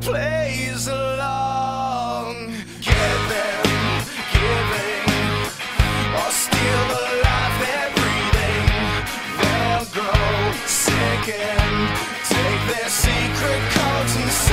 plays along. Get them giving, or steal the life they're breathing. They'll grow sick and take their secret codes and.